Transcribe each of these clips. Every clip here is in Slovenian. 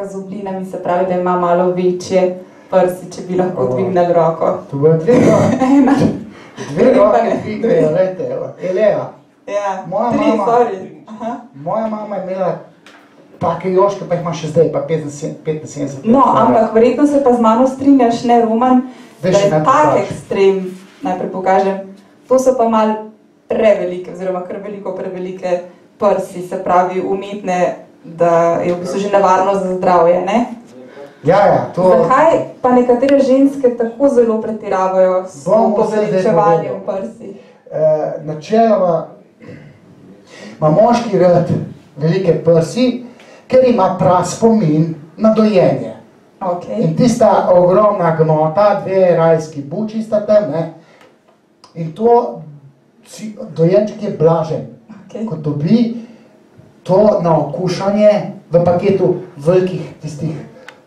ženska z oblinami, se pravi, da ima malo večje prsi, če bi lahko O. dvignili roko. To bo dve roke, Ena, dve pa roke, ne. dvignejo, glejte, evo. Elea, ja, Moja tri, mama- sorry. Aha. moja mama je imela take joške, pa jih ima še zdaj, pa 75 let. No, ampak verjetno se pa z mano strinjaš, ne Roman, Daj da je tak ekstrem, najprej pokažem, to so pa mal prevelike, oziroma kar veliko prevelike prsi, se pravi umetne, da je v bistvu že nevarno za zdravje. Ne? Ja, ja, to... Zakaj pa nekatere ženske tako zelo pretiravajo s Bom vse zdaj poveličevanjem povedal. prsi? Eh, načeloma ima moški rad velike prsi, ker ima prav spomin na dojenje. Okay. In tista ogromna gmota, dve rajski buči sta tam, ne? in to si, dojenček je blažen, Okay. ko dobi to na okušanje v paketu velikih tistih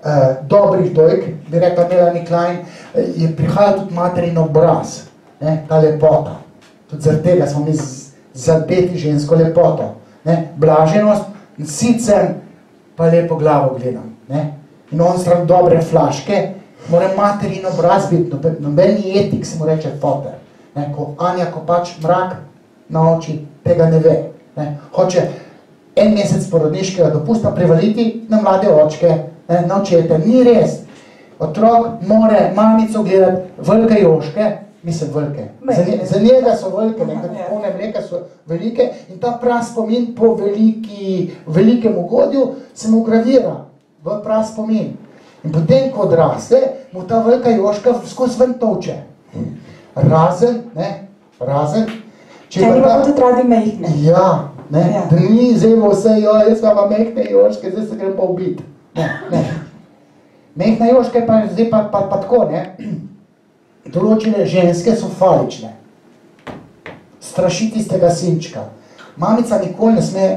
eh, dobrih dojk, bi rekla Melanie Klein, eh, je prihajal tudi materin obraz, ne, ta lepota. Tudi zaradi tega smo mi zadeti žensko lepoto. Ne, blaženost, in sicer pa lepo glavo gledam. Ne. In on stran dobre flaške, mora materin obraz biti, noben, noben etik se mu reče foter. Ne, ko Anja Kopač mrak na oči tega ne ve. Ne. Hoče en mesec porodniškega dopusta prevaliti na mlade očke, ne, na očete. Ni res. Otrok more mamico gledati velike joške, mislim velike. Za, nje, za njega so velike, ne, Aha, kot ja. polne mleka so velike in ta prav spomin po veliki, velikem ugodju se mu gravira v prav spomin. In potem, ko odraste, mu ta velika joška skozi ven toče. Razen, ne, razen, če Če pa ta- tudi radi mehne. Ja, ne, da ni zdaj vse, jo, jaz pa imam mehne joške, zdaj se grem pa ubit. Ne, ne. Mehne joške pa zdaj pa, pa, pa tako, ne. Določene ženske so falične. Straši tistega sinčka. Mamica nikoli ne sme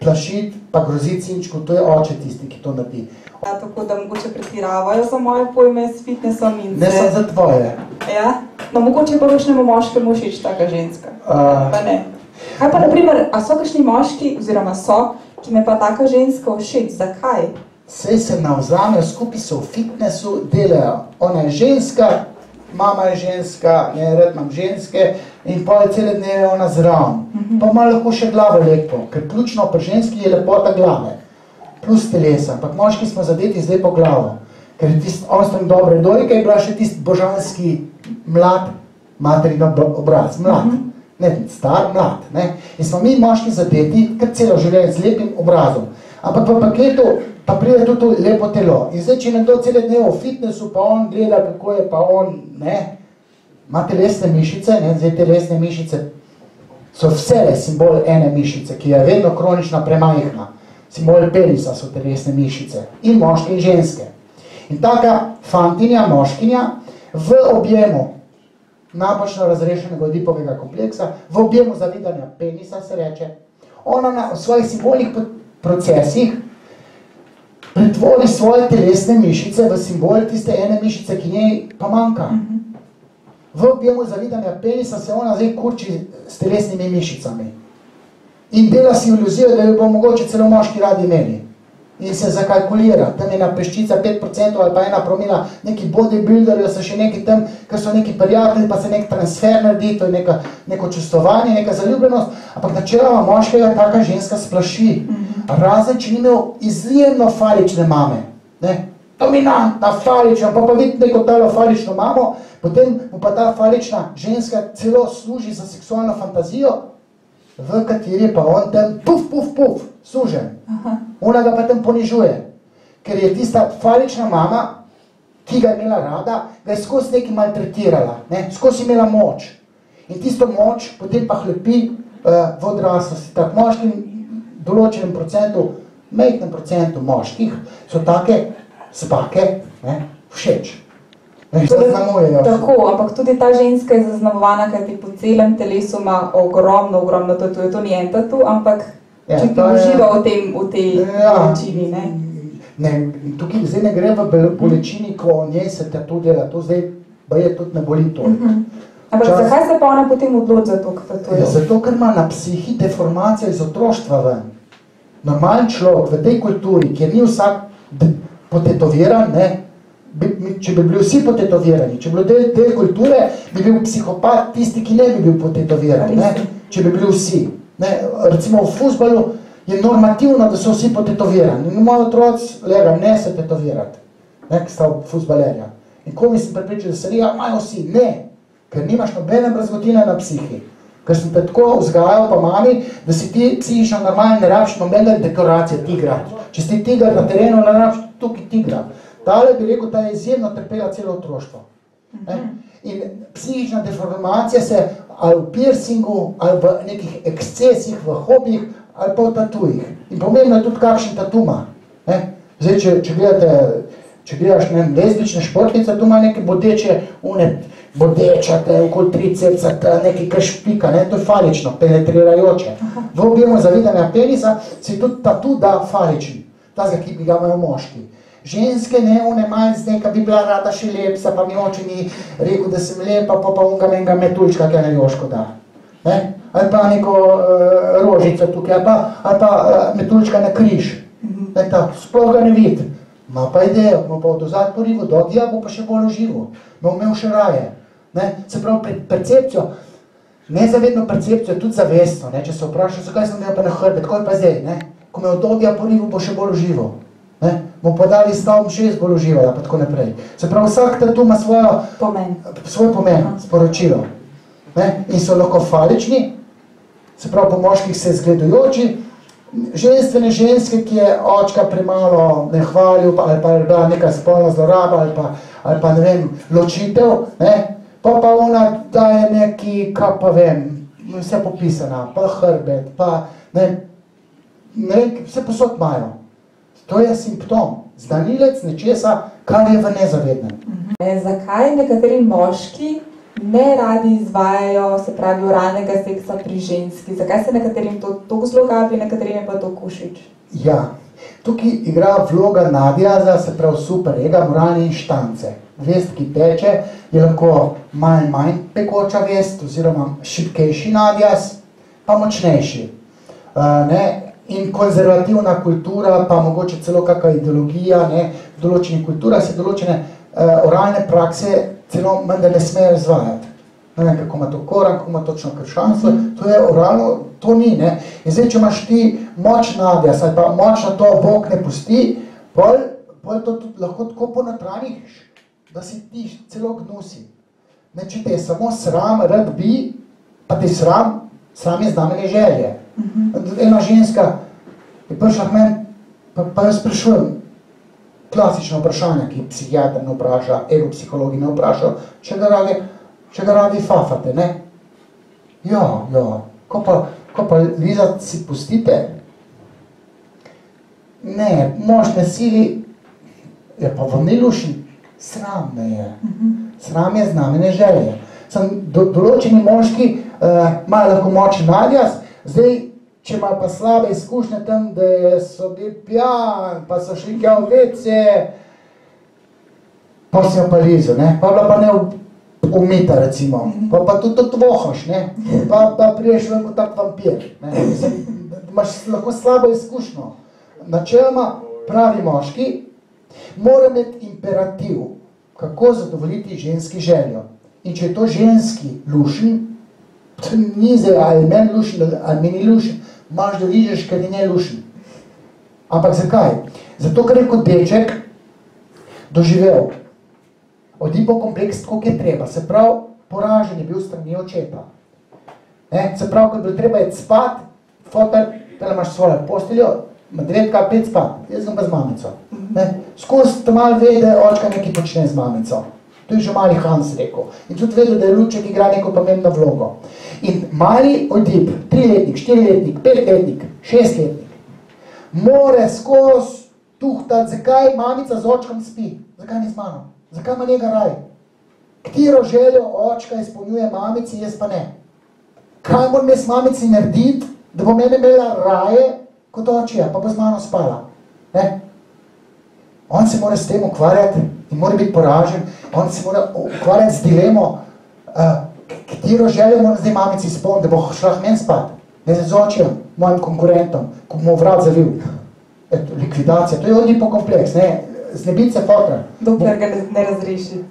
plašiti, pa groziti sinčku, to je oče tisti, ki to naredi. Ja, tako da mogoče pretiravajo za moje pojme s fitnessom in Ne sem za tvoje. Ja, no mogoče pa kakšnemu moškemu všeč taka ženska. Uh, Pa ne. Kaj pa, naprimer, a so kakšni moški, oziroma so, ki me pa taka ženska všeč, zakaj? Sej se navzamejo, skupaj so v fitnessu, delajo. Ona je ženska, mama je ženska, ne rad imam ženske in pol cele dneve ona zraven. Pa ima lahko še glavo lepo, ker ključno pri ženski je lepota glave, plus telesa, ampak moški smo zadeti zdaj po glavo. Ker je tisti onstran dobre dojke, je bila še tisti božanski mlad materin ob- obraz, mlad. Ne, star, mlad. Ne? In smo mi moški zadeti, kar celo življenje z lepim obrazom. Ampak v paketu pa pride tudi to lepo telo. In zdaj, če nekdo cele dneve v fitnessu, pa on gleda, kako je pa on, ne, ima telesne mišice, ne, zdaj telesne mišice so vse simbol ene mišice, ki je vedno kronična premajhna. Simbol penisa so telesne mišice, in moške in ženske. In taka fantinja, moškinja v objemu napačno razrešenega odipovega kompleksa, v objemu zavidanja penisa se reče, ona na svojih simbolnih procesih pretvori svoje telesne mišice v simbol tiste ene mišice, ki njej pa manjka. V objemu zavidanja penisa se ona zdaj kurči s telesnimi mišicami. In dela si iluzijo, da jo bo mogoče celo moški radi imeli. In se zakalkulira, tam je ena peščica 5% ali pa ena promila, neki bodybuilderji so še neki tam, ker so neki prijatelji, pa se nek transfer naredi, to je neka, neko čustovanje, neka zaljubljenost, ampak načeloma moškega taka ženska splaši. Razen, če ni imel izjemno falične mame, ne, dominantna, falična, pa pa vidi neko talo falično mamo, potem mu pa ta falična ženska celo služi za seksualno fantazijo, v kateri pa on tam puf, puf, puf, sužen. Ona ga pa tam ponižuje, ker je tista falična mama, ki ga je imela rada, ga je skozi nekaj maltretirala, ne? skozi imela moč. In tisto moč potem pa hlepi uh, v odraslosti. Tak moški določenem procentu, majhnem procentu moških so take spake ne? všeč. Tako, ampak tudi ta ženska je zaznamovana, kajti po celem telesu ima ogromno, ogromno tatu. To ni en tatu, ampak Ja, ja, to je- uživa v, tem, v tej Ja. bolečini. Ne? Ne, tukaj zdaj ne gre v bolečini, ko o njej se te to dela, to zdaj baje tudi ne boli toliko. Ampak Čas- zakaj se pa ona potem odloči za to, kar to je? Ja, zato, ker ima na psihi deformacijo iz otroštva ven. Normalen človek v tej kulturi, kjer ni vsak potetoviran, ne, bi, če bi bili vsi potetovirani, če bi bilo del, del kulture, bi bil psihopat tisti, ki ne bi bil potetoviran, ne, če bi bili vsi. Ne, recimo v futbalu je normativno, da so vsi potetovirani. In moj otroc, lega, ne se tetovirati, ne, ki sta futbalerja. In ko mi sem pripričal, da se rega, imajo vsi, ne, ker nimaš nobene brazgotine na psihi. Ker sem te tako vzgajal pa mami, da si ti psihično normalno ne rabiš nobene dekoracije tigra. Če si tiger na terenu, ne rabiš tukaj tigra. Tale bi rekel, da je izjemno trpela celo otroštvo. Ne? In psihična deformacija se ali v piercingu, ali v nekih ekscesih, v hobijih, ali pa v tatujih. In pomembno je tudi, kakšen tatuma. Ne? Zdaj, če, če gledate, če gledaš ne, lezbične športnice, tu ima neke bodeče, une, bodečate, okoli tricepsa, nekaj kršpika, ne? to je falično, penetrirajoče. V objemu zavidanja penisa si tudi tatu da falični, tazga, ki bi ga imajo moški ženske ne, one manj zdaj, ka bi bila rada še lepsa, pa mi oče ni rekel, da sem lepa, pa pa unga menga metuljčka, kaj na joško da. Ne? Ali pa neko uh, rožico tukaj, ali pa, ali pa uh, metuljčka na križ. Ne, ta, sploh ga ne vidi. Ma pa idejo, ma pa odozad porivo, dogija bo pa še bolj uživo. Ma umel še raje. Ne? Se pravi, percepcijo, nezavedno percepcijo, tudi zavestno, ne? če se vprašam, zakaj sem imel pa na hrbet, tako je pa zdaj, ne? ko me odogija porivo, bo še bolj uživo. Ne? Mu pa dali stavm šest bolj uživajo, pa tako naprej. Se pravi, vsak tatu ima svojo, pomen. svoj pomen, sporočilo. Ne? In so lahko falični, se pravi, po moških se zgledujoči, ženstvene ženske, ki je očka premalo ne hvalil, ali pa je bila neka spolna zloraba, ali pa, ali pa ne vem, ločitev, ne? pa pa ona daje neki, kaj pa vem, vse popisana, pa hrbet, pa ne, ne vse posod imajo. To je simptom, zdanilec nečesa, kar je v nezavednem. E, zakaj nekateri moški ne radi izvajajo, se pravi, oralnega seksa pri ženski? Zakaj se nekaterim to tako zelo gabi, nekaterim je pa to kušič? Ja, tukaj igra vloga nadjaza, se pravi super ega, moralne inštance. Vest, ki teče, je lahko manj manj pekoča vest, oziroma šipkejši nadjaz, pa močnejši. Uh, ne, in konzervativna kultura, pa mogoče celo kakva ideologija, ne, v določenih kulturah se določene uh, oralne prakse celo menda ne smejo izvajati. Ne vem, kako ima to koran, kako ima točno kršanstvo, to je oralno, to ni, ne. In zdaj, če imaš ti moč nadjas, ali pa moč na to Bog ne pusti, pol, pol to tudi lahko tako ponatraniš, da si ti celo gnusi. Ne, če te je samo sram, rad bi, pa ti sram, sram je znamenje želje. -huh. Ena ženska je prišla k meni, pa, pa jaz sprašujem, klasično vprašanje, ki psihiatr ne vpraša, ego psihologi ne vpraša, če ga radi, če ga radi fafate, ne? Ja, ja, ko pa, ko pa Liza si pustite, ne, mož ne sili, je pa vam ni lušen, sram me je, sram je znamene želje. Sem do, določeni moški, uh, imajo lahko močen nadjaz, Zdaj, če ima pa slabe izkušnje tam, da so bili pijan, pa so šli kaj v vece, pa si jo pa lizo, ne? pa bila pa ne umita, recimo, pa pa tudi to vohaš, ne? pa, pa priješ ven kot tak vampir. Ne? Mislim, imaš lahko slabo izkušnjo. Načeloma pravi moški mora imeti imperativ, kako zadovoljiti ženski željo. In če je to ženski lušen, ni zdaj, ali meni lušen, ali meni lušen, imaš da vidiš, ker je ne lušen. Ampak zakaj? Zato, ker je kot deček doživel odipo kompleks, koliko je treba. Se pravi, poražen je bil strani očeta. Se pravi, ko je bilo treba je spat, fotel, tele imaš svojo posteljo, ima devetka, pet spat, jaz sem pa z mamico. Skozi to malo vede, očka nekaj počne z mamico. To je že mali Hans rekel. In tudi vedel, da je Luček igra neko pomembno vlogo. In mali odip, triletnik, štiriletnik, petletnik, šestletnik, more skozi tuhtati, zakaj mamica z očkom spi, zakaj ni z mano, zakaj ima njega raj. Ktiro željo očka izpolnjuje mamici, jaz pa ne. Kaj moram jaz mamici narediti, da bo mene imela raje kot očija, pa bo z mano spala. Ne? On se mora s tem ukvarjati in mora biti poražen, on se mora ukvarjati z dilemo, uh, katero željo moram zdaj mamici spomniti, da bo šla k meni spat, ne z očijem, mojim konkurentom, ko bomo vrat zavil. Eto, likvidacija, to je odipo kompleks, ne, znebiti se fotra. Dokler ga ne, razreši.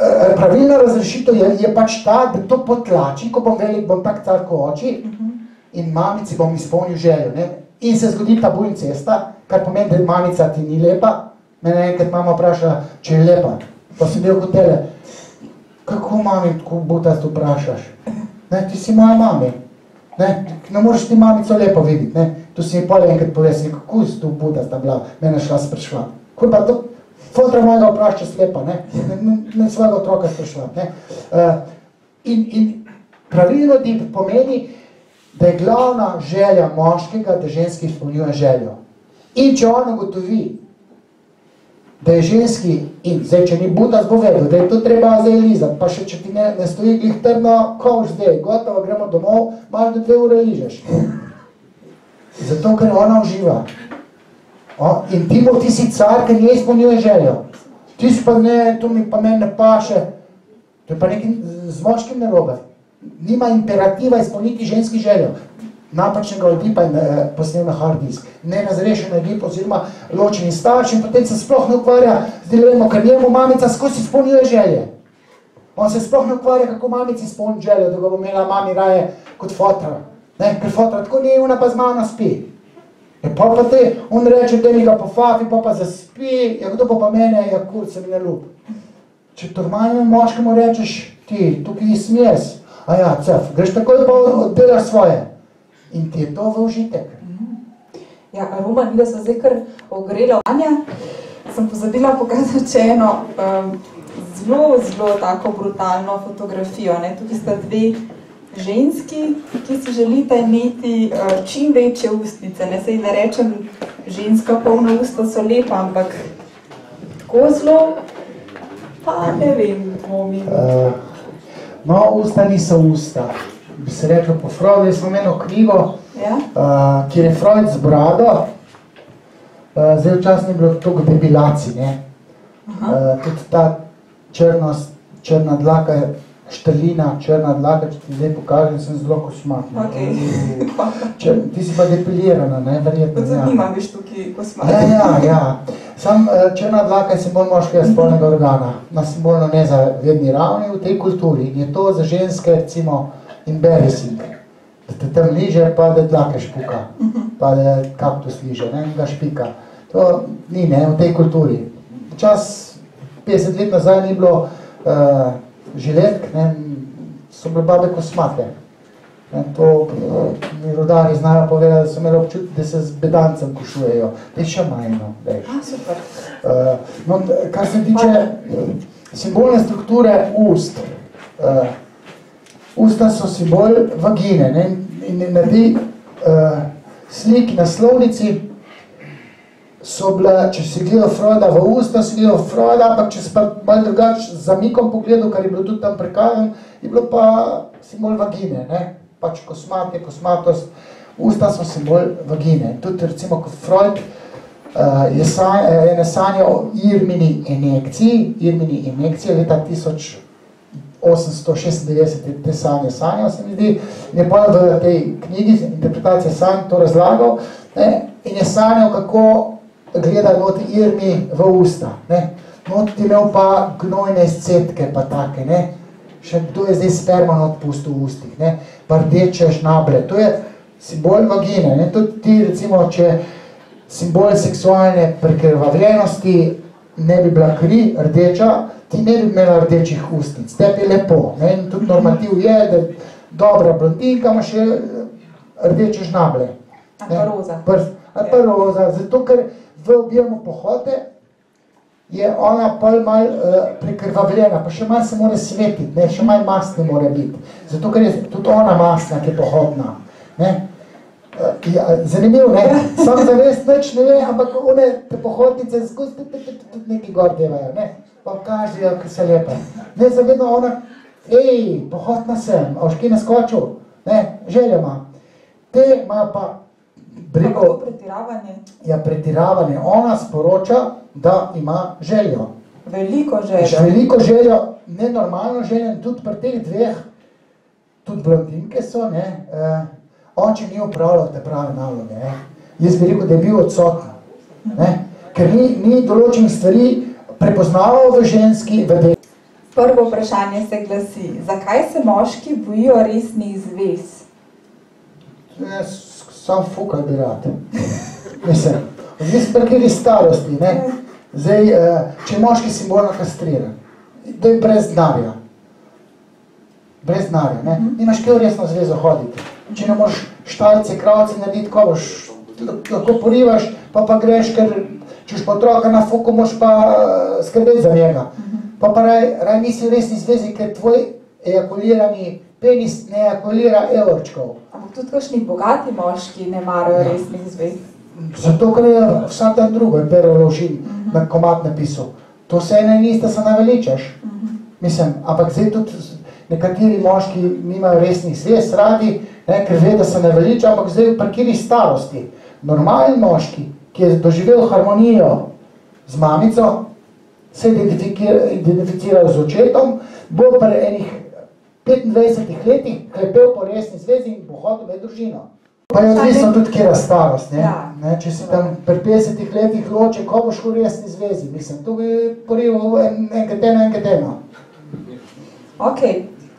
Eh, Pravilna razrešitev je, je pač ta, da to potlači, ko bom velik, bom tak car ko oči in mamici bom izpolnil željo. Ne? In se zgodi ta bujn cesta, kar pomeni, da mamica ti ni lepa. Mene enkrat mama vpraša, če je lepa. Pa sem bil kot tele, kako mami, tako butast vprašaš? Ne, ti si moja mami. Ne, ne moreš ti mamico lepo videti. Ne? Tu si mi pol enkrat povedal, kako si tu butasta bila, mene šla sprašva. Ko pa to, fotra mojega vprašča slepa, ne, ne, svojega otroka sprašva. Ne? Uh, in, pravilno ti pomeni, da je glavna želja moškega, da ženski izpolnjuje željo. In če on ugotovi, da je ženski, in zdaj, če ni Buda zbovedel, da je to treba zdaj lizati, pa še če ti ne, ne stoji glih trdno, koš zdaj, gotovo, gremo domov, malo da dve ure ližeš. Zato, ker ona uživa. O, in ti bo, ti si car, ker ne izpolnjuje željo. Ti si pa ne, to mi pa meni ne paše. To je pa nekaj z moškim narobe. Nima imperativa izpolniti ženski željo. Napačnega odipa in eh, posnel na hard disk. Ne razrešen odip oziroma ločeni starš in potem se sploh ne ukvarja z dilemo, ker njemu mamica skozi izpolnjuje želje. On se sploh ne ukvarja, kako mamici izpolni željo, da ga bo imela mami raje kot fotra. Ne, ker fotra tako ni, ona pa z mano spi. Ja, pa pa te, on reče, da mi ga pofafi, pa pa zaspi, ja, kdo pa pa mene, ja, kur, se mi ne ljub. Če normalnemu moškemu rečeš, ti, tukaj smes, a ja, cef, greš takoj pa oddelaš svoje. In ti je to v užitek. Ja, Roman, mi da so zdaj kar ogrela. Anja, sem pozabila pokazati še eno um, zelo, zelo tako brutalno fotografijo. Ne? Tukaj sta dve ženski, ki si želite imeti uh, čim večje ustnice. Ne sej ne rečem, ženska polna usta so lepa, ampak tako zelo, pa ne vem, dvomim. Uh, no, usta niso usta. Bi se reklo po Freudu, jaz imam eno knjigo, Ja? uh, kjer je Freud z brado, uh, zdaj včasih ni bilo toliko debilacij, ne. Uh, tudi ta črnost, črna dlaka, štrlina, črna dlaka, če ti zdaj pokažem, sem zelo kosmat. ne. Okay. Čr, ti si pa depilirana, ne, verjetno. Kot ja. zanima, veš, tukaj, ko smo. Ja, ja, ja. Sam eh, črna dlaka je simbol moškega spolnega organa, na simbolno nezavedni ravni v tej kulturi. In je to za ženske, recimo, embarrassing. Da te tam liže, pa da dlake špuka, pa da kaktus liže, ne, ga špika. To ni, ne, v tej kulturi. Čas 50 let nazaj ni bilo uh, žiletk, ne, so bile babe kosmate. Ne, to eh, mi rodari znajo povedati, da so imeli občutek, da se z bedancem košujejo. To je še majno, veš. Super. Uh, no, d- kar se tiče eh, simbolne strukture ust, uh, usta so simbol vagine ne? in naredi uh, slik naslovnici, so bile, če si gledal Freuda v usta, si gledal Freuda, ampak če si pa malo drugače z zamikom pogledal, kar je bilo tudi tam prikazano, je bilo pa simbol vagine, ne? pač kosmat je kosmatost, usta so simbol vagine. Tudi recimo, ko Freud uh, je, san, eh, je sanjal o Irmini injekciji, Irmini injekcija leta 1000 896 te sanje sanja, se mi zdi, je pojel v tej knjigi interpretacije sanj to razlagal ne, in je sanjal, kako gleda noti Irmi v usta. Ne. Not je imel pa gnojne izcetke, pa take, ne. Še kdo je zdaj sperma not pustil v ustih, ne. Pa rdeče šnabre, to je simbol vagine, ne. Tudi ti, recimo, če simbol seksualne prekrvavljenosti ne bi bila kri, rdeča, ti ne bi imela rdečih ustnic, tebi je lepo. Ne? In tudi normativ je, da dobra blondinka ima še rdeče žnable. Ali pa roza. Prst, ali pa roza, zato ker v objemu pohote je ona pol mal uh, prekrvavljena, pa še malo se mora svetiti, ne? še malo mastne mora biti. Zato ker je tudi ona mastna, ki je pohodna. Ne? Uh, ja, zanimivo, ne? Sam zavest nič ne ve, ampak one te pohodnice skozi te neki gor devajo, ne? Pa kažejo, ki so lepe. Ne, zavedno ona, ej, pohodna sem, a boš kje naskočil? Ne, želja ima. Te ima pa briko, to pretiravanje, ja, pretiravanje. Ona sporoča, da ima željo. veliko Že želja. veliko željo, nenormalno željo, tudi pri teh dveh, tudi blondinke so, ne, uh, oče ni upravljal te prave naloge. Ne. Jaz bi rekel, da je bil odsoten. Ne? Ker ni, ni določenih stvari prepoznaval v ženski, v delu. Prvo vprašanje se glasi, zakaj se moški bojijo resnih zvez? Jaz sam fukaj bi rad. Mislim, odvisno pri kateri starosti. Ne? Zdaj, eh, če je moški simbolno kastriran, da je brez denarja. Brez denarja, ne? Nimaš kaj v resno zvezo hoditi. Če ne moreš štalce, kravce narediti, ko boš, lahko porivaš, pa pa greš, ker če boš pa otroka na fuku, moraš pa eh, skrbeti za njega. Pa pa raj, raj nisi v resni zvezi, ker tvoj ejakulirani penis ne ejakulira evrčkov. Ampak tudi kakšni bogati moški ne marajo resnih zvez. Zato, ker je vsak dan drugo, je Pero Lovšin na komad napisal. To se ena in ista se naveličaš. Mislim, ampak zdaj tudi nekateri moški nimajo resnih zvez radi, ne, ker ve, da se naveliča, ampak zdaj v prekiri starosti. Normalen moški, ki je doživel harmonijo z mamico, se identifikira, identificira z očetom, bo pri enih 25 letih klepel po resni zvezi in bo hodil med družino. Pa je odvisno tudi, kje je starost. Ne? Ja. Ne, če si tam pri 50 letih loče, ko boš v resni zvezi, mislim, tu bi poril en, enkrat eno, enkrat eno. Ok,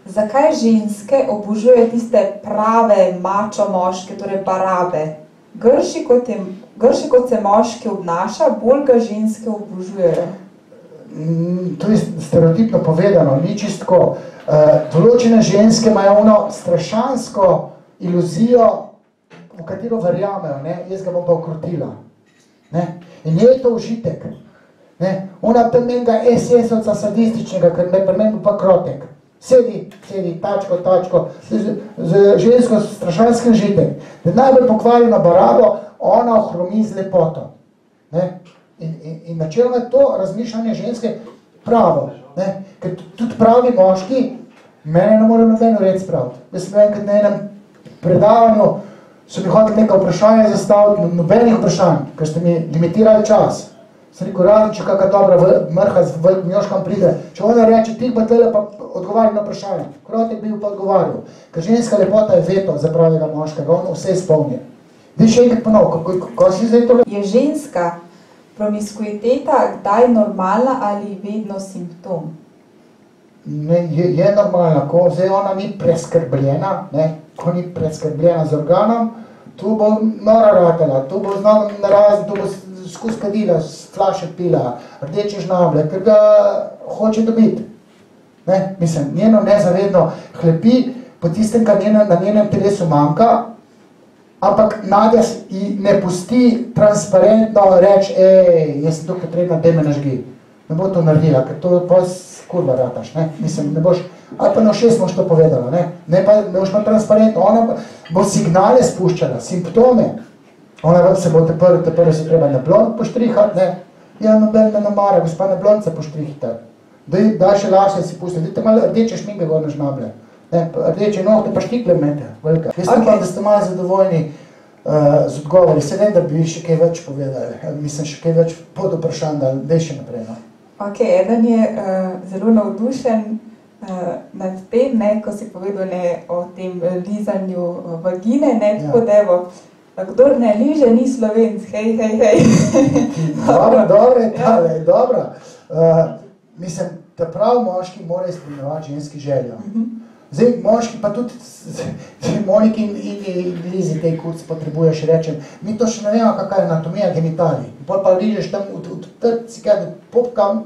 zakaj ženske obožujejo tiste prave mačo moške, torej barabe? Grši kot, je, grši kot se moški obnaša, bolj ga ženske obožujejo. Mm, To je stereotipno povedano, ni čistko. Določene ženske imajo ono strašansko iluzijo, v katero verjamejo, ne? jaz ga bom pa ukrotila. Ne? In je to užitek. Ne? Ona tam enega SS-ovca sadističnega, ker me pri meni pa krotek. Sedi, sedi, tačko, tačko, z, z žensko strašanski užitek. Da je najbolj pokvarjena barabo, ona ohromi z lepoto. Ne? In, in, in načelno je to razmišljanje ženske pravo. Ne? Ker tudi pravi moški, mene ne more noben red spraviti. Jaz sem enkrat na enem predavanju, so mi hoteli nekaj vprašanja zastaviti, no- nobenih vprašanj, ker ste mi limitirali čas. Sem rekel, razen če kakšna dobra mrha z velik njoškam pride, če ona reče, ti pa tele pa odgovarja na vprašanje. Krotek bi pa odgovarjal, ker ženska lepota je veto za pravega moškega, on vse izpolni. Zdaj še enkrat ponov, kako, kako si zdaj to Je ženska promiskuiteta kdaj normalna ali vedno simptom? Ne, je, je normalna, ko zdaj ona ni preskrbljena, ne, ko ni preskrbljena z organom, tu bo nora ratala, tu bo znala narazen, tu bo skozi kadila, s flaše pila, rdeče žnable, ker ga hoče dobiti. Ne, mislim, njeno nezavedno hlepi po tistem, kar njena, na njenem telesu manjka, ampak Nadja ji ne pusti transparentno reči, ej, jaz sem tu potrebna, da me nažgi. Ne bo to naredila, ker to pa kurva rataš, ne? Mislim, ne boš, ali pa na šest boš to povedala, ne? Ne pa, ne boš pa transparentno, ona bo signale spuščala, simptome. Ona pa se bo te prvi, te prvi se treba na blond poštrihati, ne? Ja, noben me ne mara, gospa na blond se poštrihite. Daj, daj še lase si pusti, dajte malo rdeče šminke gor na žnable. Ne, pa rdeče nohte pa štikle mete, velike. Jaz Okej. upam, da ste malo zadovoljni uh, z odgovori. Se vem, da bi še kaj več povedali. Eh, Mislim, še kaj več pod vprašanj, da daj še naprej. No. Ok, eden je uh, zelo navdušen uh, nad tem, ne, ko si povedal ne, o tem lizanju vagine, ne, Ja. tako da evo, kdor ne liže, ni slovenc, hej, hej, hej. Dobro, dobro je tale, je dobra. Uh, mislim, da prav moški mora izpolnjevati ženski željo. Zdaj, moški pa tudi, Moniki in, in, in Lizi tej kuc potrebuješ, rečem, mi to še ne vemo, kakva je anatomija genitalij. Pol pa ližeš tam v, v trci, kaj, popkam,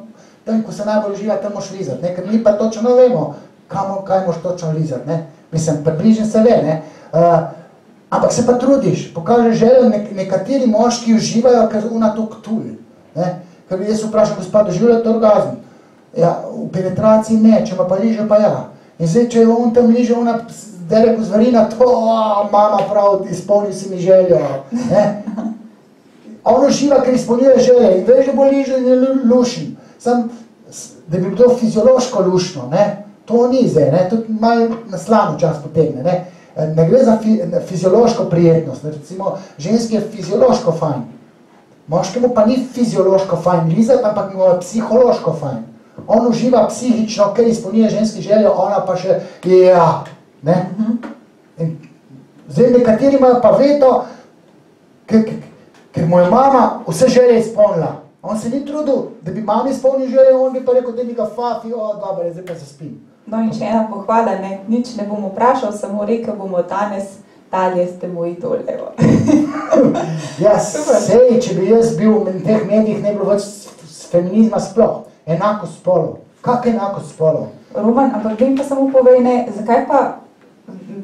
tam, ko se najbolj uživa, tam moš lizati, ne? ker mi pa točno ne vemo, kam, kaj moš točno lizati, ne? Mislim, približno se ve, ne? Uh, ampak se pa trudiš, pokažeš željo, nek, nekateri moški uživajo, ker una to ktuli, ne? Ker jaz vprašam, gospod, doživljate orgazm? Ja, v penetraciji ne, če pa liže, pa ja. In zdaj, če je on tam liže, ona delek zvarina, to, o, mama prav, izpolni si mi željo. Ne? On uživa, ker izpolnjuje želje in veš, da bo ližen in lu- lušen. Sam, da bi bilo fiziološko lušno, ne? to ni zdaj, ne? tudi malo na slano čas potegne. Ne? E, ne gre za fi, fiziološko prijetnost, ne? recimo ženski je fiziološko fajn, moškemu pa ni fiziološko fajn lizati, ampak mu je psihološko fajn. On uživa psihično, ker izpolnjuje ženski željo, ona pa še, ja, ne? In zdaj nekateri imajo pa veto, ker, ker, ker mu je mama vse želje izpolnila. On se ni trudil, da bi mami izpolnil želje, on bi pa rekel, da mi ga fafi, o, dobro, zdaj pa zaspim. No in še ena pohvala, ne, nič ne bom vprašal, samo rekel bomo danes, dalje ste moji dolevo. Ja, Super. sej, če bi jaz bil v teh medijih, ne bi bilo več feminizma sploh, enako spolov. Kak enako spolov? Roman, ampak vem pa samo povej, ne, zakaj pa,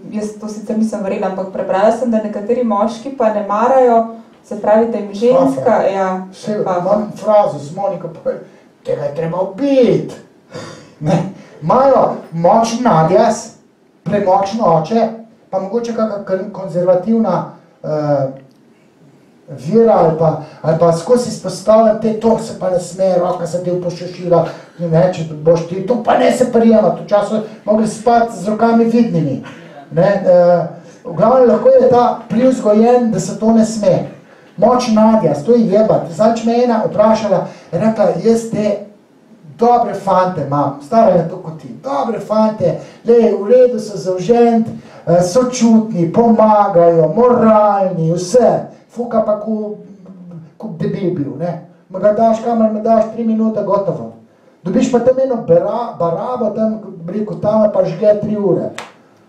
jaz to sicer nisem verjela, ampak prebrala sem, da nekateri moški pa ne marajo, se pravi, da jim ženska, Fafa. ja, Vse fafa. imam frazo z Moniko, tega je treba ubiti. Ne, Imajo močen nadjaz, premočen oče, pa mogoče kakšna kon- konzervativna uh, vera ali pa, ali pa skozi izpostavljam te, to se pa ne sme, roka se ti upošešila, ne, če boš ti, to pa ne se prijema, v času mogli spati z rokami vidnimi. Ne, uh, v glavnem lahko je ta privzgojen, da se to ne sme. Moč Nadja, stoji jebati. Zadnjič me je ena vprašala, je rekla, jaz te dobre fante imam, stara je to kot ti, dobre fante, le, v redu so zaužent, eh, sočutni, pomagajo, moralni, vse, fuka pa ko, ko debil bil, ne. Ma ga daš kamer, me daš tri minute, gotovo. Dobiš pa tam eno bera, barabo, tam, rekel, tam pa žge tri ure.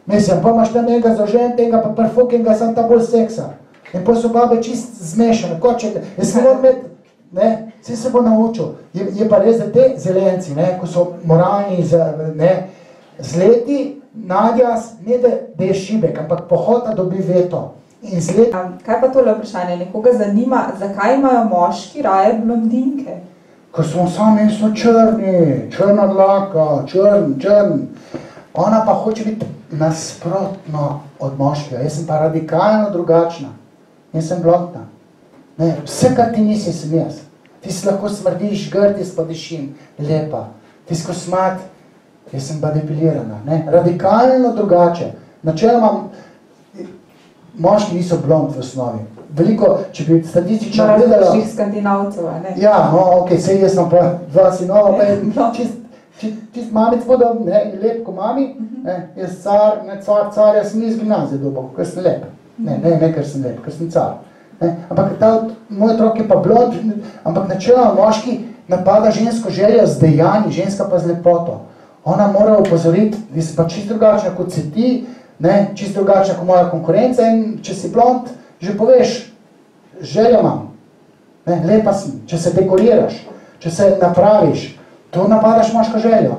Mislim, pa imaš tam enega zaužent, enega pa prfukenga, sem ta bolj seksa. In pa so babe čist zmešane, kot če, jaz sem moram imeti, ne, vse se bo naučil. Je, je pa res, da te zelenci, ne, ko so moralni, za- ne, z leti, nadjas, ne da, da je šibek, ampak pohota dobi veto. In z leti, A, Kaj pa tole vprašanje? Nekoga zanima, zakaj imajo moški raje blondinke? ko smo sami so črni, črna dlaka, črn, črn. Ona pa hoče biti nasprotno od moškega, jaz sem pa radikalno drugačna. Jaz sem blondna. Ne, vse, kar ti nisi, sem jaz. Ti si lahko smrdiš, grd, jaz pa dišim, lepa. Ti si kosmat, jaz sem pa depilirana. Ne? Radikalno drugače. Načeloma, moški niso blond v osnovi. Veliko, če bi statistično gledala... različnih skandinavcev, a ne? Ja, no, ok, sej jaz sem pa dva sinova, pa je No. čist, čist, čist mamic podoben, ne, lep ko mami, ne, jaz car, ne, car, car, jaz sem iz gimnazije dobil, ker sem lep. Ne, ne, ne, ker sem lep, ker sem car. Ne, ampak ta, moj otrok je pa blond, ampak načeloma moški napada žensko željo z dejanji, ženska pa z lepoto. Ona mora upozoriti, da si pa čist drugačna kot si ti, ne, čist drugačna kot moja konkurenca in če si blond, že poveš, željo imam, Ne, lepa si, če se dekoriraš, če se napraviš, to napadaš moško željo.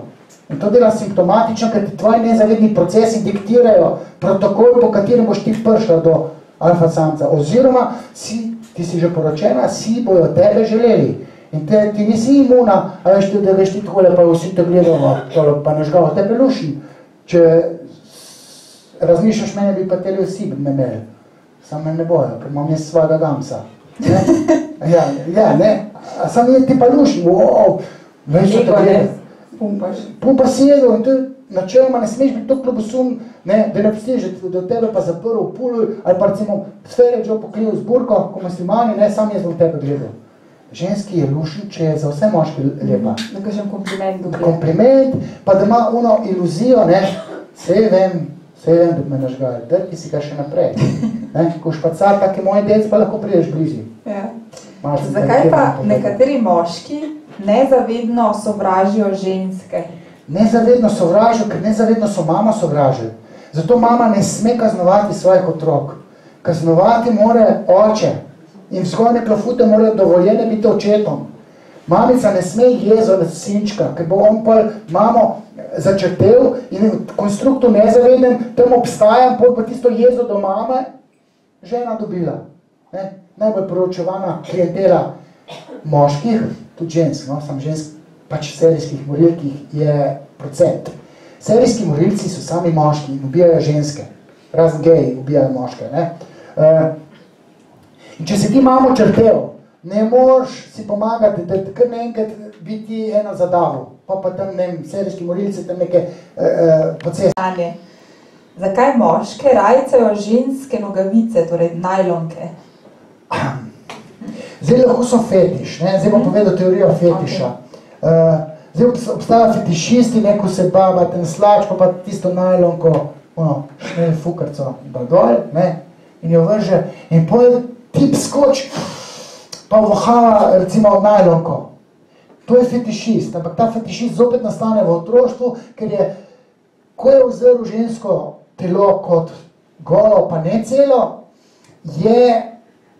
In to dela simptomatično, ker ti tvoji nezavedni procesi diktirajo protokol, po katerem boš ti prišla do alfa samca. Oziroma, si, ti si že poročena, si bojo tebe želeli. In te, ti nisi imuna, a veš ti, da veš ti takole, pa vsi te gledamo, tole pa nažgavo, te pelušim. Če razmišljaš mene, bi pa tele vsi me imeli. Samo me ne bojo, ker imam jaz svojega gamsa. Ne? Ja, ja, ne. A sam je ti pa luši, wow, veš, čo te Ego, ne, gleda. pumpaš. Pum pa si jedel in to je načeloma ne smeš biti tako ljubosum, ne, da ne obstiže do tebe pa zaprl v pulu ali pa recimo sfere Joe pokril z burko, ko muslimani, ne, sam jaz bom tebe gledal. Ženski je lušen, če je za vse moški lepa. Da kažem kompliment dobi. Kompliment, pa da ima ono iluzijo, ne, vse vem, vse vem, da me nažgali, drti si ga še naprej. Ne, ko špacar, tak je moj dec, pa lahko prideš bližje. Ja. Sem Zakaj pa nekateri moški nezavedno sovražijo ženske? Nezavedno sovražijo, ker nezavedno so mama sovražili. Zato mama ne sme kaznovati svojih otrok. Kaznovati more oče. In vzgojne klofute morajo dovoljene biti očetom. Mamica ne sme jezo na sinčka, ker bo on pa mamo začrtel in v konstruktu nezavednem tam obstaja, pot pa tisto jezo do mame žena dobila. Ne? Najbolj poročevana klientela moških, tudi žensk, no, sam žensk, pač serijskih morilkih je procent. Serijski morilci so sami moški in ubijajo ženske, razen geji ubijajo moške. Ne? Uh, in če si ti mamo črtel, ne moreš si pomagati, da kar naenkrat biti eno zadavo, pa pa tam ne vem, serijski morilci tam neke uh, uh. Stanje. Zakaj moške rajcajo ženske nogavice, torej najlonke? Zdaj lahko so fetiš, ne? zdaj bom povedal teorijo fetiša. Uh, zdaj obs- obstajajo fetišisti, ne, ko se baba ten slačko, pa tisto najlonko, ono, šnel fukarco, pa dol, ne, in jo vrže, in potem tip skoči, pa vohava recimo najlonko. To je fetišist, ampak ta fetišist zopet nastane v otroštvu, ker je, ko je vzrl žensko telo kot golo, pa ne celo, je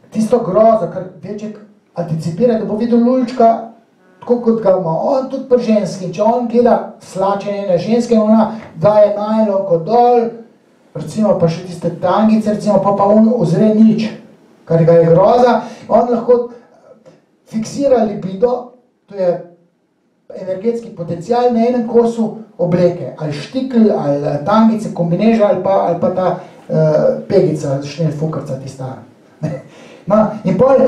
tisto grozo, kar deček anticipira, da bo videl lulčka, tako kot ga ima on tudi pri ženski. Če on gleda slačenje na ženske, ona daje najlonko dol, recimo pa še tiste tangice, recimo pa pa on ozre nič, kar ga je groza, on lahko fiksira libido, to je energetski potencial na enem kosu obleke, ali štikl, ali tangice, kombineža, ali pa, ali pa ta uh, pegica, šnel fukarca tista. in pol,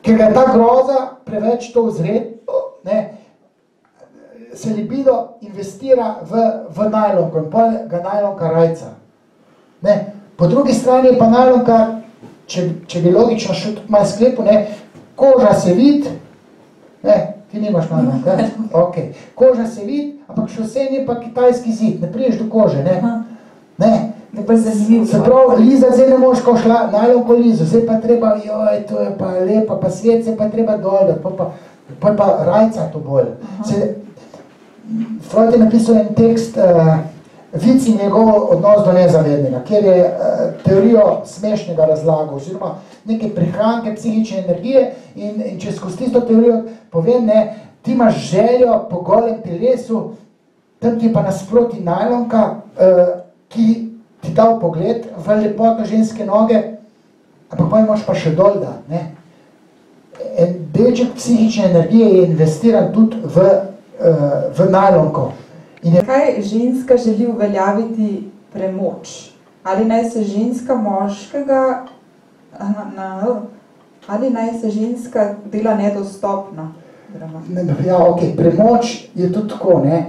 ker ga je ta groza preveč to vzred, ne, se libido investira v, v najlonko in pol ga najlonka rajca. Ne. Po drugi strani je pa najlonka, če, če bi logično še tudi malo sklepu, ne, koža se vid, ne, ti nimaš najlonka, ok, koža se vid, ampak še vse je pa kitajski zid, ne priješ do kože, ne, ne, Ne. Se pravi, Liza, zdaj ne moš, ko šla najlonko Lizo, zdaj pa treba, joj, to je pa lepo, pa svet se pa treba dol, pa, pa, pa, pa rajca to bolj. Se, Freud je napisal en tekst, uh, Vic in njegov odnos do nezavednega, kjer je uh, teorijo smešnega razlagal, oziroma neke prihranke psihične energije in, in če skozi tisto teorijo povem, ne, ti imaš željo po golem telesu, tam ti je pa nasproti najlonka, uh, ki ti dal pogled v lepoto ženske noge, ampak pa imaš pa še dol, da, ne. En delček psihične energije je investiran tudi v, uh, v najlonko. In je, Kaj ženska želi uveljaviti premoč? Ali naj se ženska moškega, aha, na, ali naj se ženska dela nedostopna? Ja, ok, premoč je tudi tako, ne.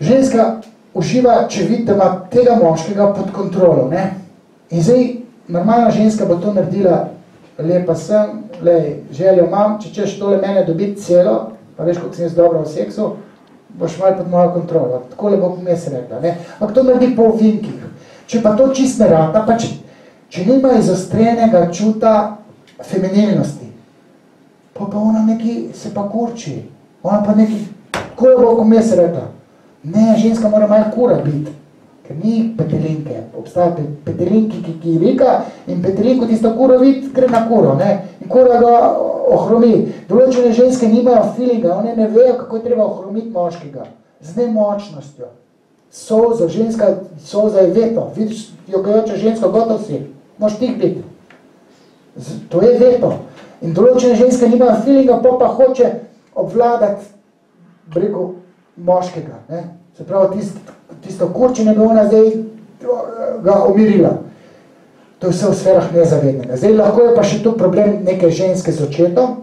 Ženska uživa, če vidi, da ima tega moškega pod kontrolo, ne. In zdaj, normalna ženska bo to naredila, lepa sem, lej, željo imam, če češ tole mene dobiti celo, pa veš, koliko sem jaz dobra v seksu, boš malo pod mojo kontrolo. Takole bo mes rekla, ne. Ampak to naredi po ovinkih. Če pa to čist ne rata, pa če, če nima izostrenega čuta feminilnosti, pa pa ona neki se pa kurči, ona pa neki, ko je bo, ko mes rekla, ne, ženska mora malo kura biti, ker ni petelinke, obstaja pe, petelinki, ki, ki rika in petelinko tisto kuro vid, gre na kuro, ne, in kura ga ohromi. Določene ženske nimajo feelinga, one ne vejo, kako je treba ohromiti moškega, z nemočnostjo. Solza, ženska, solza je veto, vidiš jokajočo žensko, gotov si, moš tih biti. Z, to je veto. In določene ženske nimajo feelinga, pa pa hoče obvladati bregu moškega. Ne? Se pravi, tist, tisto kurčenje bi ona zdaj ga umirila. To je vse v sferah nezavednega. Zdaj lahko je pa še tu problem neke ženske z očetom,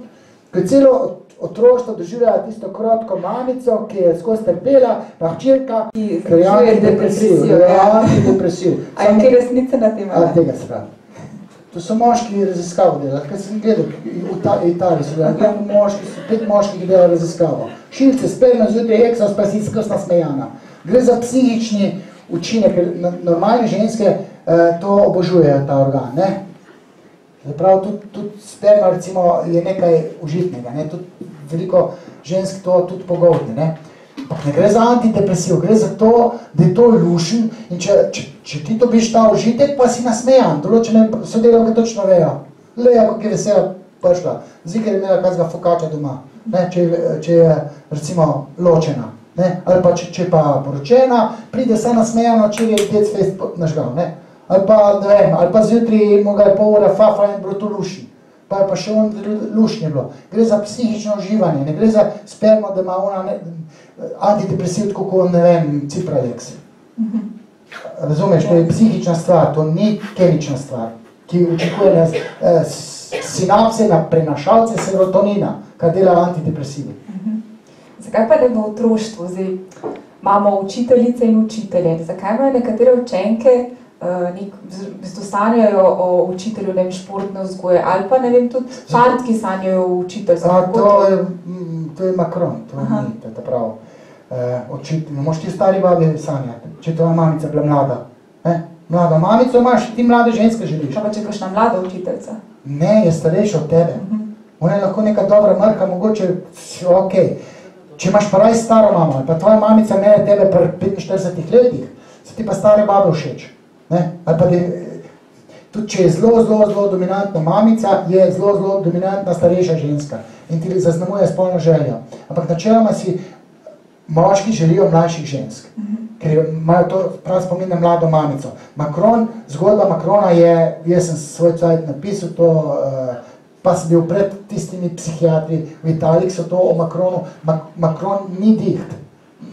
ki celo otroštvo doživljajo tisto krotko mamico, ki je skozi trpela, pa hčerka, Ki ker je Je ja. antidepresiv. A je kaj resnice na tem? A, tega se pravi. To so moški raziskavo delali, kaj sem gledal, v Ta- Italiji so delali, gledam moški, so pet moških, ki delajo raziskavo. Šilce, sperma, zjutraj eksos, pa si skos nasmejana. Gre za psihični učinek, no- normalne ženske eh, to obožujejo, ta organ, ne? Zaprav tudi, tudi sperma recimo je nekaj užitnega, ne? tudi veliko žensk to tudi pogoltne, ne? Ampak ne gre za antidepresiv, gre za to, da je to lušen in če, če, če ti dobiš ta užitek, pa si nasmejan, določene sodelavke točno vejo, leja, kako je vesela prišla, ziger je imela kakega fokača doma, ne? Če, če je recimo ločena, ne? ali pa če, če pa poročena, pride vsa nasmejana, če je dec fest nažgal, ne? ali pa, ne vem, ali pa zjutraj mu ga je pol ure fafa in bilo to lušen. Pa je pa še on lušnje bilo. Gre za psihično uživanje, ne gre za spermo, da ima ona ne, antidepresiv, tako kot, ne vem, cipralex. Razumeš, to je psihična stvar, to ni kemična stvar, ki učikuje na eh, sinapse, na prenašalce serotonina, kar dela antidepresivi. Zakaj pa ne v otroštvu? Zdaj, imamo učiteljice in učitelje. Zakaj imajo nekatere učenke uh, nek, v bistvu sanjajo o učitelju, ne vem, športne vzgoje, ali pa ne vem, tudi fantki sanjajo o učitelju. A, Kako to, je, mm, to je Macron, to Aha. ni, to je prav. Eh, očit, ne moš ti stari babi sanjati, če tvoja mamica bila mlada. Eh? Mlada mamico imaš, ti mlade ženske želiš. Kaj pa če kakšna mlada učiteljica? Ne, je starejša od tebe. Ona je lahko neka dobra mrka, mogoče ok. Če imaš pa raj staro mamo, ali pa tvoja mamica ne je tebe pri 45 letih, se ti pa stare babe všeč. Ne? Ali pa de, tudi če je zelo, zelo, zelo dominantna mamica, je zelo, zelo dominantna starejša ženska in ti zaznamuje spolno željo. Ampak načeloma si moški želijo mlajših žensk, ker imajo to prav spomin na mlado mamico. Macron, zgodba Macrona je, jaz sem svoj cajt napisal to, uh, pa sem bil pred tistimi psihiatri v Italiji, so to o Macronu, Ma Macron ni diht.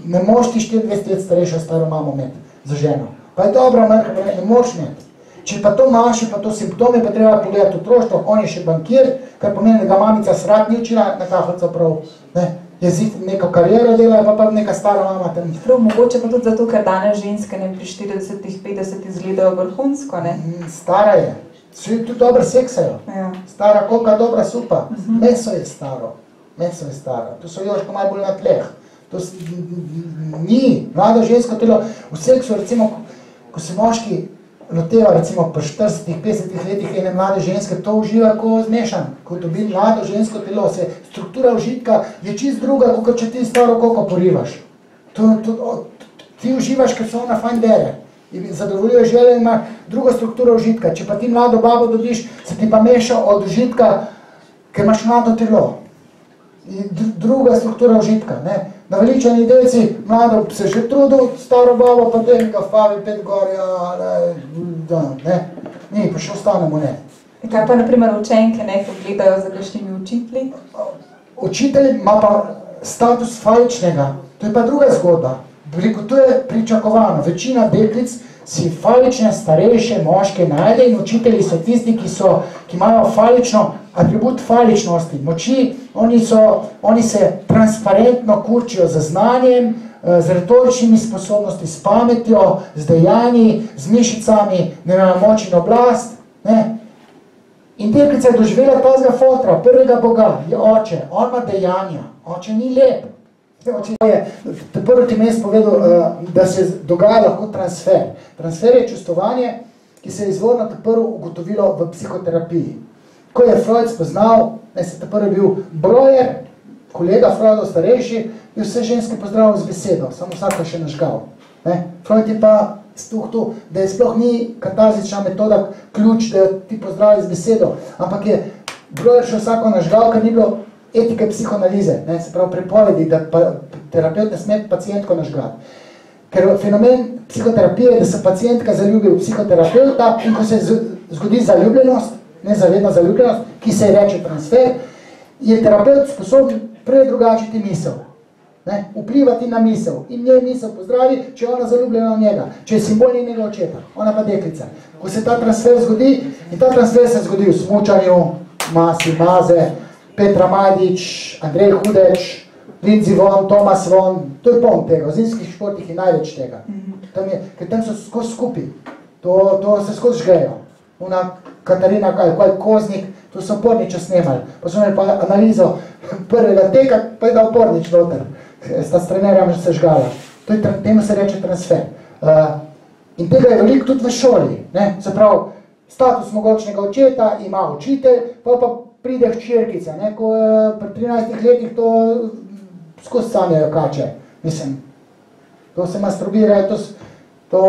Ne moš ti 24 let starejšo staro mamo imeti za ženo. Pa je dobra mrka, ne moš imeti. Če pa to imaš, pa to simptome, pa treba pogledati otroštvo, on je še bankir, kar pomeni, da ga mamica srat ni učila na kahlico prav. Ne? Jezik neko kariero dela, pa pa neka stara mama tam. Prav, mogoče pa tudi zato, ker danes ženske ne pri 40-ih, 50 izgledajo vrhunsko, ne? Mm, Stara je. Vsi tudi dobro seksajo. Ja. Stara kolika dobra supa. Meso je staro. Meso je staro. To so joško malo bolj na tleh. To ni. Mlada ženska telo. V seksu, recimo, ko se moški loteva, recimo pri 40, 50 letih ene mlade ženske, to uživa ko zmešan. Ko dobi mlado žensko telo, se struktura užitka je čist druga, kot če ti staro koko porivaš. To, to, o, ti uživaš, ker se ona fajn dere. In zadovoljuje želje, ima drugo strukturo užitka. Če pa ti mlado babo dobiš, se ti pa meša od užitka, ker imaš mlado telo. In dr druga struktura užitka. Ne? Naveličani delci, mlado se že trudil, staro babo, pa nekaj favi, pet gor, ja, ne, da, ne. Ni, pa še ostanemo, ne. Kaj pa naprimer učenke, ne, ko gledajo za kakšnimi učitelji? Učitelj ima pa status faličnega, to je pa druga zgodba. Veliko, to je pričakovano. Večina deklic si falične, starejše moške najde in učitelji so tisti, ki, so, ki imajo falično, atribut faličnosti, moči, oni, so, oni se transparentno kurčijo z znanjem, eh, z retoričnimi sposobnosti, s pametjo, z dejanji, z mišicami, ne imajo moč in oblast. Ne? In deklica je doživela tazga fotra, prvega Boga, je oče, on ima dejanja, oče ni lep. Je, prvi ti mest povedal, eh, da se dogaja lahko transfer. Transfer je čustovanje, ki se je izvorno prvo ugotovilo v psihoterapiji. Ko je Freud spoznal, ne se prvi bil brojer, kolega Freudov starejši, je vse ženske pozdravil z besedo, samo vsako je še nažgal. Freud je pa stuh tu, da je sploh ni katarzična metoda ključ, da jo ti pozdravi z besedo, ampak je brojer še vsako nažgal, ker ni bilo etike psihoanalize, ne, se pravi prepovedi, da pa, terapeut ne sme pacijentko nažgati. Ker fenomen psihoterapije je, da se pacijentka zaljubi v psihoterapeuta in ko se zgodi zaljubljenost, nezavedna zaljubljenost, ki se reče transfer, je terapeut sposoben predrugačiti misel. Ne, vplivati na misel in njej misel pozdravi, če je ona zaljubljena v njega, če je simbol njenega očeta, ona pa deklica. Ko se ta transfer zgodi, in ta transfer se zgodi v smučanju, masi, maze, Petra Majdič, Andrej Hudeč, Lindsay Von, Tomas Von, to je poln tega, v zimskih športih je največ tega. Tam je, ker tam so skozi skupaj, to, to se skozi žgejo. Una Katarina, kaj, kaj Koznik, to so porniče snemali, pa so imeli pa analizo prvega teka, pa je dal pornič noter, sta s trenerjem že se žgala. To je, temu se reče transfer. Uh, in tega je veliko tudi v šoli, ne? se pravi, status mogočnega očeta ima učitelj, pa pa pride hčerkica, ne, ko je pri 13 letih to skozi sanjajo kače, mislim, to se masturbirajo, to, to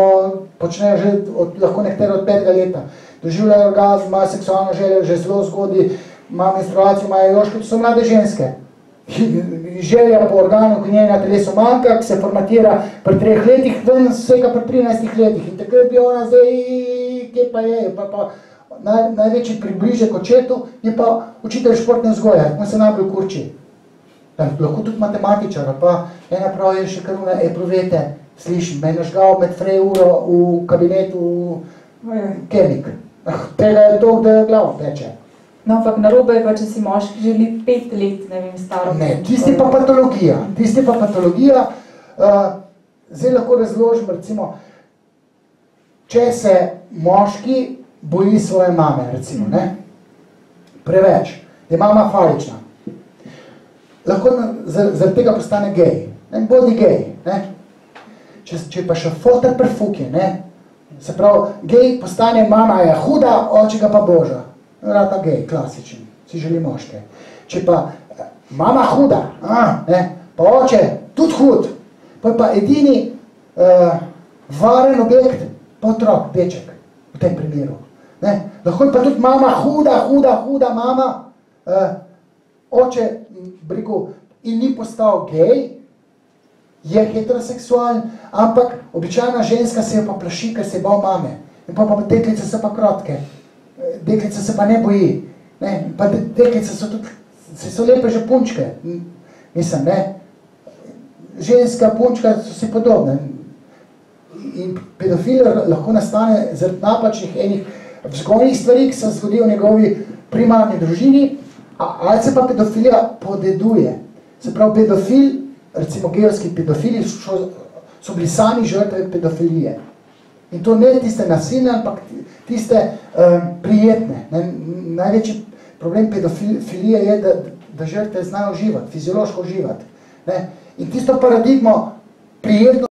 počnejo že od, lahko nektere od petega leta, doživljajo orgazm, imajo seksualno željo, že zelo zgodi, ima menstruacijo, imajo joške, to so mlade ženske. Želja po organu, ki njena telesu manjka, ki se formatira pri treh letih, ven vsega pri 13 letih. In takrat bi ona zdaj, kje pa je, pa, pa naj, največji približek očetu je pa učitelj športne vzgoje, on se najbolj kurči. Da, lahko tudi matematičar, pa ena prav je še kar una, e, provete, slišim, me je nažgal med frej uro v kabinetu v kemik. Tega je dolg, da je glavo peče. No, ampak narobe je pa, če si moški želi pet let, ne vem, staro. Ne, tisti pa patologija, tisti pa patologija, uh, zdaj lahko razložim, recimo, če se moški boji svoje mame, recimo, ne? preveč, je mama falična, lahko zaradi tega postane gej, ne? bodi gej, ne? Če, če pa še fotor prefuki, ne? se pravi, gej postane mama je huda, oče ga pa boža. rata gej, klasičen, si želi moške. Če pa mama huda, a, ne, pa oče tudi hud, pa je pa edini uh, varen objekt, pa otrok, deček, v tem primeru. Ne. Lahko je pa tudi mama huda, huda, huda mama, uh, oče, brigu, in ni postal gej, je heteroseksualen, ampak običajna ženska se jo pa plaši, ker se bo mame. In pa pa deklice so pa krotke, deklice se pa ne boji, ne, pa deklice so tudi, so lepe že punčke, mislim, ne, ženska punčka so si podobne. In pedofil lahko nastane zaradi napačnih enih vzgojnih stvari, ki se zgodijo v njegovi primarni družini, ali se pa pedofilija podeduje. Se pravi, pedofil, recimo geovski pedofili, so, so bili sami žrtve pedofilije. In to ne tiste nasilne, ampak tiste um, prijetne. Ne? Največji problem pedofilije je, da, da žrtve znajo živati, fiziološko živati. Ne? In tisto paradigmo prijetno